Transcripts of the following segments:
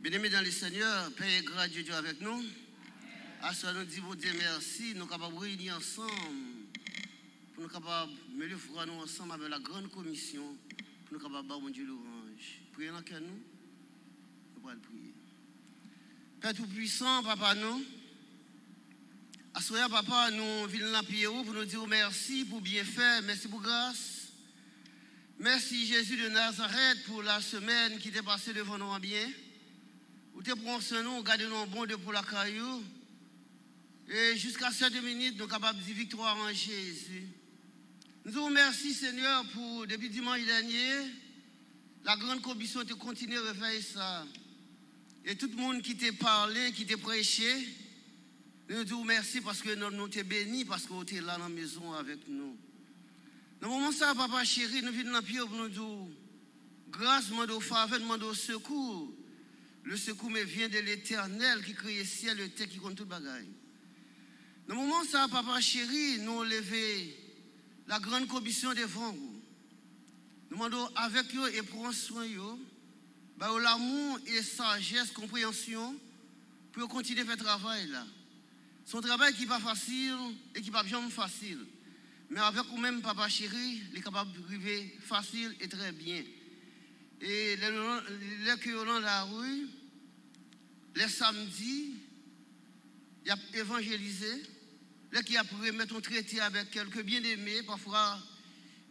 Bien-aimés dans le Seigneur, Père et grâce Dieu avec nous. À ce nous disons Dieu merci, nous sommes capables de réunir ensemble, pour nous capables de me faire nous ensemble avec la grande commission, pour nous capables de bon Dieu l'orange. Prions dans cœur nous, nous allons prier. Père Tout-Puissant, Papa nous, à ce Papa, nous venons dans le pour nous dire merci pour bien faire, merci pour grâce. Merci Jésus de Nazareth pour la semaine qui t'est passée devant nous en bien. Vous te prenez nous, gardez nous bon de pour la. Et jusqu'à cette minute, nous sommes capables de dire victoire en Jésus. Nous vous remercions, Seigneur, pour depuis dimanche dernier, la grande commission de continuer à faire ça. Et tout le monde qui t'a parlé, qui t'a prêché, nous vous remercions parce que nous sommes bénis, parce que vous êtes là dans la maison avec nous. Dans le moment ça, papa chéri, nous venons dans le pour nous dire grâce, nous faveur, nous secours. Le secours me vient de l'éternel qui crée le ciel, le terre, qui compte tout bagaille. Dans le moment ça, papa chéri, nous lever la grande commission devant vous. Nous demandons avec eux et prenons soin eux, bah, l'amour et sagesse, compréhension, pour continuer à faire travail là. Son travail qui n'est pas facile et qui n'est pas bien facile. Mais avec vous-même, papa chéri, il est capable de arriver facile et très bien. Et les que dans la rue, les samedis, il a évangélisé. Les qui a pu mettre un traité avec quelques bien-aimés, parfois,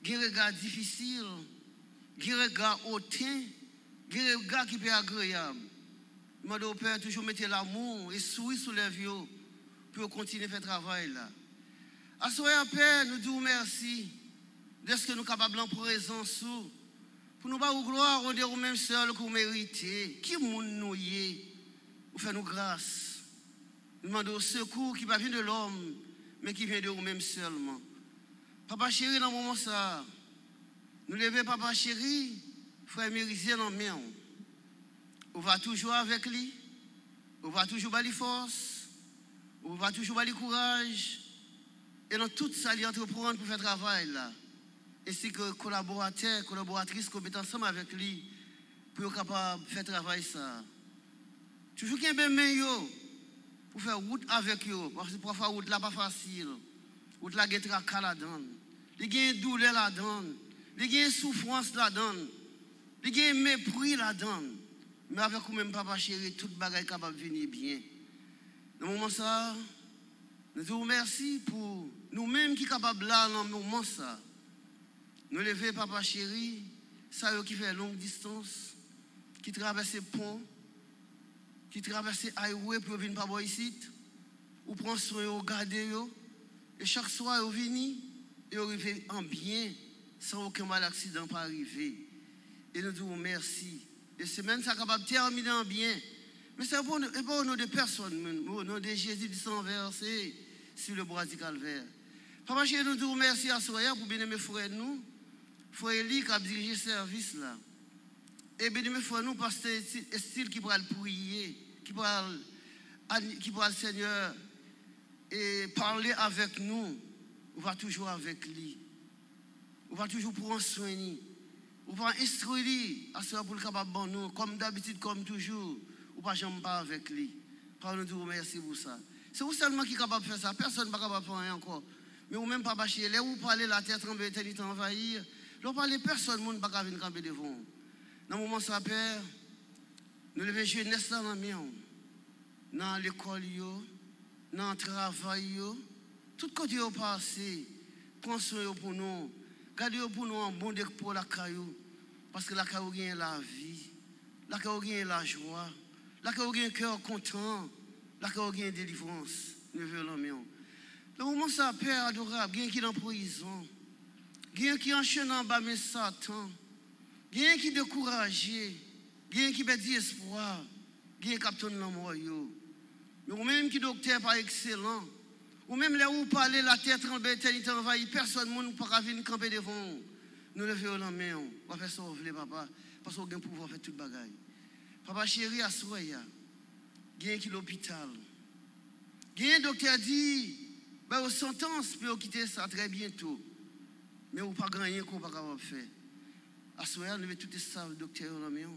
des regards difficiles, des regards hautains, des regards qui peuvent agréables. Je au Père toujours mettre l'amour et sourire sur les vieux pour continuer à faire travail là. À Père, nous disons merci de ce que nous sommes capables en présence pour nous pas gloire, on dit même seul que vous méritez. Qui nous y vous faites nous grâce. Nous demandons au secours qui ne vient de l'homme, mais qui vient de vous-même seulement. Papa chéri, dans le moment ça, nous levons papa chéri, frère Mérisien dans main. On va toujours avec lui, on va toujours avoir force, on va toujours avoir courage. Et dans tout ça, il entreprendre pour faire travail là. C'est que collaborateurs, collaboratrices, met ensemble avec lui pour être capable de faire travail ça. Toujours qu'il y a un pour faire route avec eux. Parce que parfois, route là pas facile. Route là, a un là-dedans. Il y a une douleur là-dedans. Il y a une souffrance là-dedans. Il y a un mépris là-dedans. Mais avec vous-même, papa chéri, toute bagaille capable de venir bien. Dans ce moment ça, nous vous remercions pour nous-mêmes qui sommes capables là dans ce moment ça. Nous lever, papa chéri, ça qui fait longue distance, qui traverse le pont, qui traverse highway pour venir par ici, ou prend soin, ou garder, et chaque soir, vous venez, et vous arrivez en bien, sans aucun mal accident pas arriver. Et nous disons merci. Et semaine, ça capable de terminer en bien. Mais c'est pas au nom de personne, au nom de Jésus du sang versé sur le bois du calvaire. Papa, je nous disons merci à Soya pour bien aimer frère nous. Frère Eli qui a dirigé ce service là. Et bien aimer frère nous parce que c'est style qui le prier, qui pourra, qui pourra le Seigneur et parler avec nous. On va toujours avec lui. On va toujours prendre soin de lui. On va instruire lui à ce pour le capable de nous, comme d'habitude, comme toujours. On va jamais pas avec lui. Par nous dire merci pour ça. C'est vous seulement qui est capable de faire ça. Personne n'est capable de faire rien encore. Mais vous même pas bâcher. Là où vous parlez, la terre tremble, l'éternité envahir. Là où parlez, personne ne va pas venir camper devant. Dans le moment ça, Père, nous devons jeunesse dans la maison. Dans l'école, dans le travail, tout côté au passé, soin pour nous. Gardez pour nous en bon pour la caillou. Parce que la caillou gagne la vie. La caillou gagne la joie. La caillou gagne un cœur content. La caillou gagne délivrance. Nous voulons. Le moment ça, Père adorable, il y a qui est en prison? A qui enchaîne en bas, mais Satan. A qui découragé. A qui perd espoir. A qui dans mort. Mais même qui docteur pas excellent. Ou même là où parler, la terre tremble, l'éternité envahie, personne ne peut venir camper devant nous. levons la main, on va faire sauver papa, parce qu'on a le pouvoir faire toute bagaille. Papa chéri, à soi, il y a qui l'hôpital. Un docteur dit, ben, aux sentences pour quitter ça très bientôt. Mais vous pas gagner qu'on pas capable faire. À ce moment nous tout ça, le docteur la main,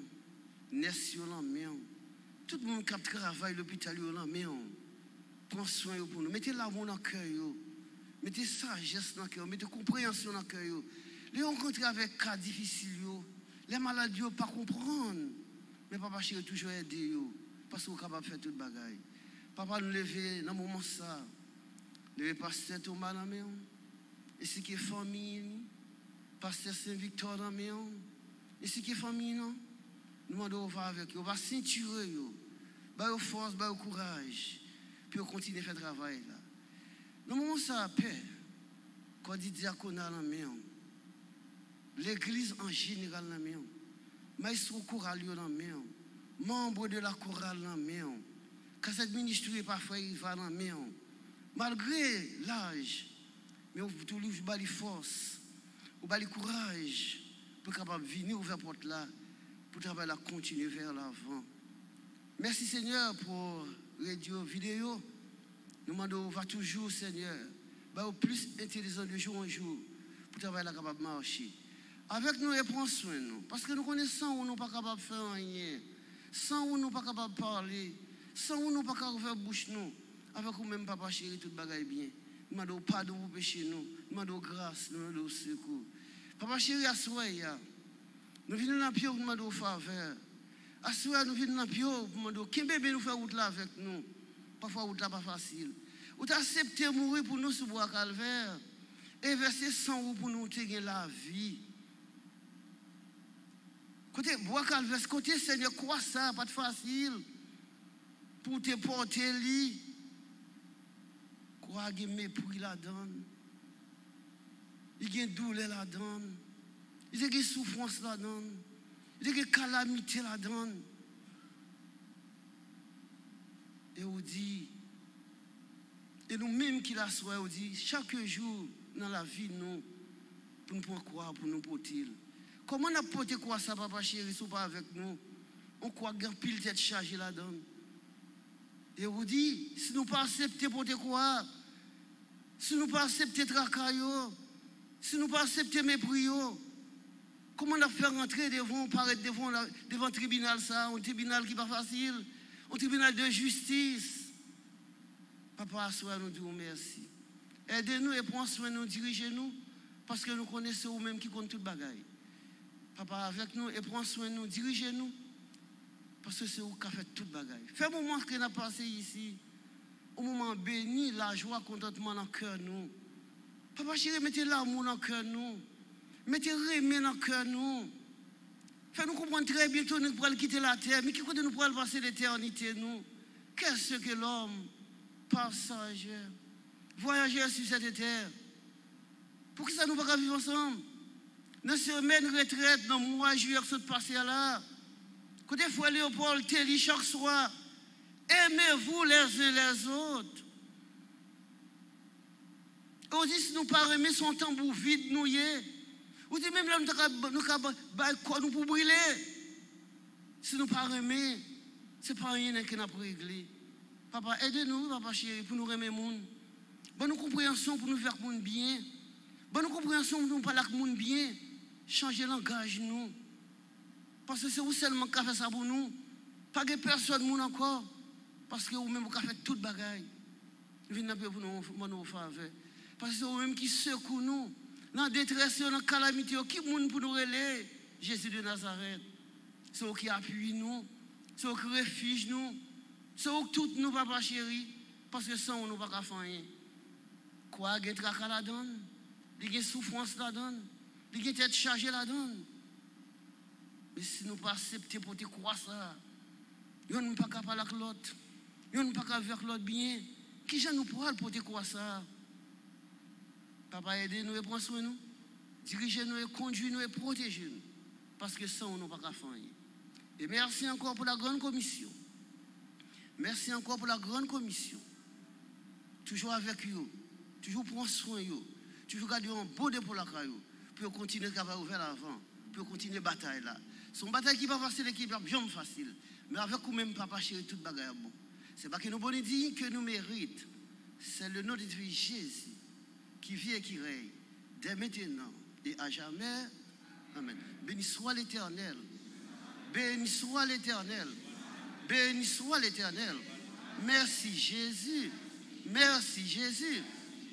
main, Tout le monde qui travaille l'hôpital, mais on prend soin pour nous. Mettez l'amour dans le cœur. Mettez sagesse dans le cœur. Mettez compréhension dans le cœur. Les rencontrer avec cas difficiles. Les maladies, pas comprendre. Mais papa chéri toujours aider. Parce qu'on est capable de faire toute bagaille. Papa nous lever dans le moment ça. Lever pasteur Thomas dans la main. Et ce qui est famille. Pasteur Saint-Victor dans. Et ce qui est famille, non? Nous demandons va avec eux. On va ceinturer eux. Bah, force, bah, courage. Puis on continue à faire travail là. Dans le moment ça, paix. Quand dit diaconat dans la main. L'église en général la main. Maestro choral la main. Membre de la chorale la main. Quand cette ministre parfois il va la main. Malgré l'âge, mais on toujours les force, on le courage pour capable venir ouvrir la porte là, pour travailler là, continuer vers l'avant. Merci Seigneur pour radio, vidéo. Nous demandons, va toujours Seigneur, bah, au plus intelligent de jour en jour, pour travailler là, capable marcher. Avec nous et prends soin nous. Parce que nous connaissons où nous pas capable de faire rien. Sans où nous pas capable de parler. Sans où nous pas capable de faire bouche nous. Avec nous même papa chéri, tout bagaille bien. Demandons pardon pour péché nous. Demandons grâce, demandons secours. Papa chéri, soir, nous venons dans pied pour demander faveur. Soir, nous venons dans pied pour demander quel bébé nous fait route là avec nous? Parfois, route là pas facile. Ou tu accepté mourir pour nous sur bois calvaire. Et verser 100 euros pour nous tenir la vie. Côté bois calvaire, côté Seigneur, quoi ça, pas de facile. Pour te porter lit. Il y a mépris là-dedans. Il y a douleur là-dedans. Il y a des souffrances là-dedans. Il y a des calamités là-dedans. Et on dit, et nous-mêmes qui la soient, on chaque jour dans la vie, nous, pour nous croire, pour nous porter. Comment on a quoi ça, papa chéri, si pas avec nous? On croit qu'il y a pile tête chargée là-dedans. Et on dit, si nous pas accepter porter quoi, si nous pas accepter tracaillot, si nous pas accepter mépris, comment on a fait rentrer devant, paraître devant, devant le tribunal ça, un tribunal qui n'est pas facile, un tribunal de justice. Papa, sois nous disons merci. Aidez-nous et prends soin nous, dirigez-nous, parce que nous connaissons vous-même qui compte toute bagaille. Papa, avec nous et prends soin nous, dirigez-nous, parce que c'est vous qui fait toute bagaille. Fais le moment que nous passé ici, au moment béni, la joie, contentement dans le cœur nous. Papa chéri, mettez l'amour dans le cœur nous. Mettez remé dans le cœur nous. Fais-nous comprendre très bien que nous pourrons quitter la terre, mais qui côté nous pourrons passer l'éternité nous? Qu'est-ce que l'homme, passager, voyageur sur cette terre? Pour que ça nous pas vivre ensemble? Nous semaines retraite dans mois juillet, ce passé là. Côté fois Léopold Telly chaque soir. Aimez-vous les uns les autres. On dit si nous pas aimer son tambour vide nous y est. Ou dit même là nous avons nous pour brûler. Si nous pas aimer, c'est pas rien qui n'a pas réglé. Papa, aidez-nous, papa chéri, pour nous aimer monde. Bonne compréhension pour nous faire monde bien. Bonne compréhension pour nous parler avec monde bien. Changer langage nous. Parce que c'est vous seulement qui fait ça pour nous. Pas de personne monde encore. Parce que vous-même, vous avez fait toute bagaille. Venez pour nous, nous faveur. Parce que vous-même qui secoue nous. Dans la détresse, dans la calamité, qui monde pour nous relayer? Jésus de Nazareth. C'est vous qui appuie nous. C'est vous qui refuge nous. C'est vous qui tout nous, papa chéri. Parce que sans nous, nous ne pouvons pas faire. Quoi, il y a tracas là-dedans? Il y a souffrance là-dedans? Il y a tête chargée là-dedans? Mais si nous ne pas accepter pour te croire ça, nous ne pouvons pas parler avec l'autre. Nous ne pas faire l'autre bien. Qui j'en nous pourra pour te croire ça? Papa, aidez-nous et prends soin de nous. Dirigez-nous et conduisez-nous et protégez-nous. Parce que nous, ne pouvons pas faire rien. Et merci encore pour la grande commission. Merci encore pour la grande commission. Toujours avec vous. Toujours prendre soin de vous. Toujours garder un beau pour la caillou. Pour continuer à ouvrir l'avant. Pour continuer la bataille là. C'est une bataille qui n'est pas facile, qui n'est pas bien facile. Mais avec vous-même, papa chéri, toute bagaille bon. C'est pas que nous dit que nous méritons. C'est le nom de Jésus qui vit et qui règne dès maintenant et à jamais. Amen. Béni soit l'Éternel. Béni soit l'Éternel. Béni soit l'Éternel. Merci Jésus. Merci Jésus.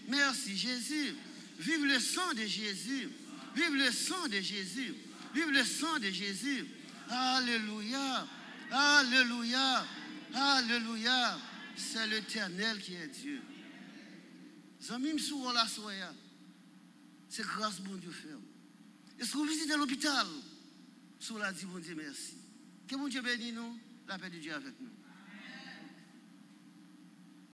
Merci Jésus. Vive le sang de Jésus. Vive le sang de Jésus. Vive le sang de Jésus. Alléluia. Alléluia. Alléluia. C'est l'Éternel qui est Dieu. Zami sur la soya. C'est grâce bon Dieu fait. Est-ce que vous visitez l'hôpital? Sous la dit bon Dieu merci. Que bon Dieu bénisse nous, la paix de Dieu avec nous.